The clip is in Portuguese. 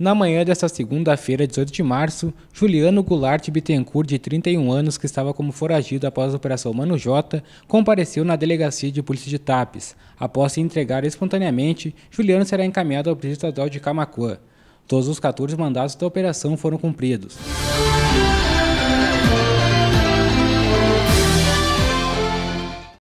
Na manhã desta segunda-feira, 18 de março, Juliano Goulart Bittencourt, de 31 anos, que estava como foragido após a Operação Mano J, compareceu na delegacia de polícia de Tapes. Após se entregar espontaneamente, Juliano será encaminhado ao presídio estadual de Camacuã. Todos os 14 mandados da operação foram cumpridos.